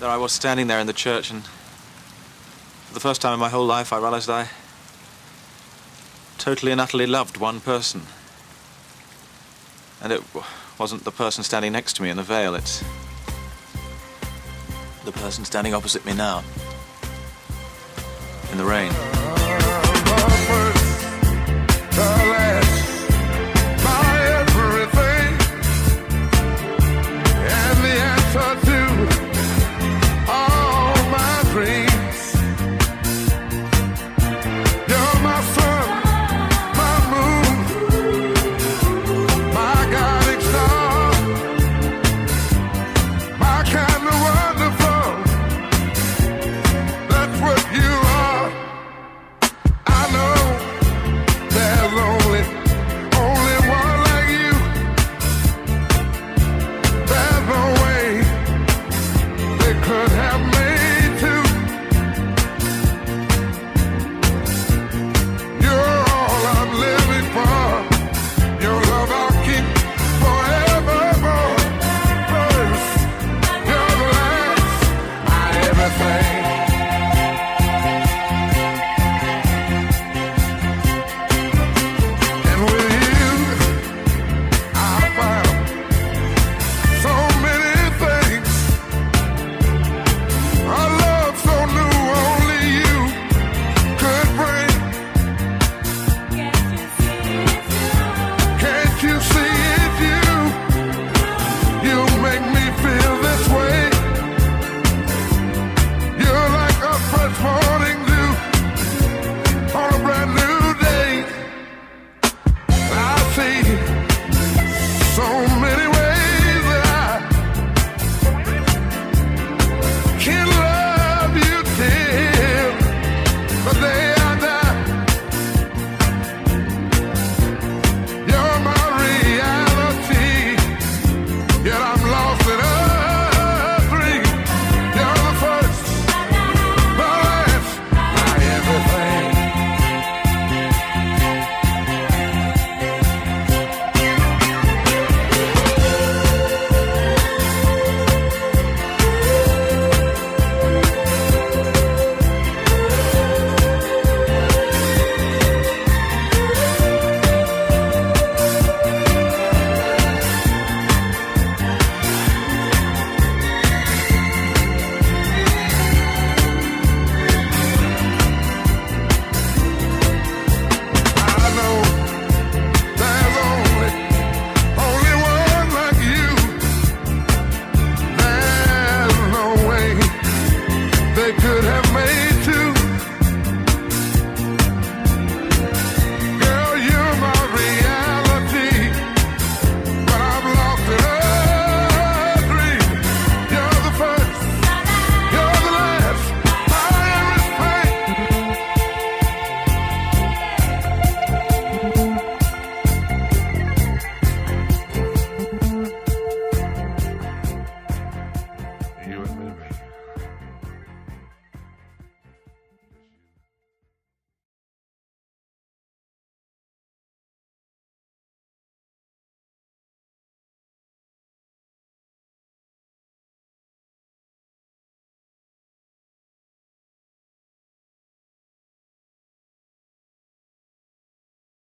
There I was standing there in the church, and for the first time in my whole life, I realized I totally and utterly loved one person. And it wasn't the person standing next to me in the veil, it's the person standing opposite me now. In the rain.